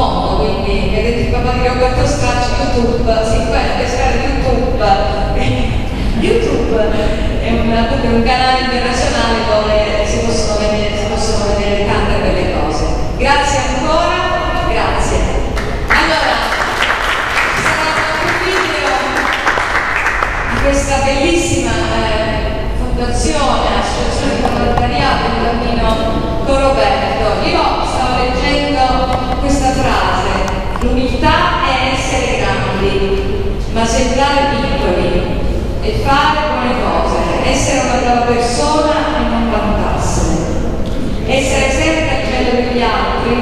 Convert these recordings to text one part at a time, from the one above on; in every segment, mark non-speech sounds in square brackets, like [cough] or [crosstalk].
mondo, quindi detto il papà di Roberto YouTube, si può pescare YouTube. [laughs] YouTube è un, un canale internazionale dove si possono vedere, si possono vedere tante belle cose. Grazie ancora, grazie. Allora, sarà un video di questa bellissima eh, fondazione, associazione di volontariato del bambino Roberto. Io leggendo questa frase, l'umiltà è essere grandi, ma sembrare piccoli e fare buone cose, essere una brava persona e non vantarsene, essere sempre a livello degli altri,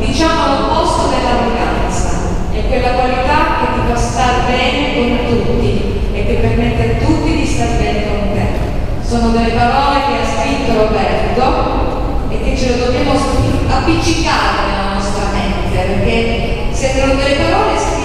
diciamo l'opposto dell'arroganza, è quella qualità che ti fa star bene con tutti e che permette a tutti di star bene con te. Sono delle parole che ha scritto Roberto e che ce le dobbiamo appiccicare nella nostra mente, perché sembrano delle parole scritte,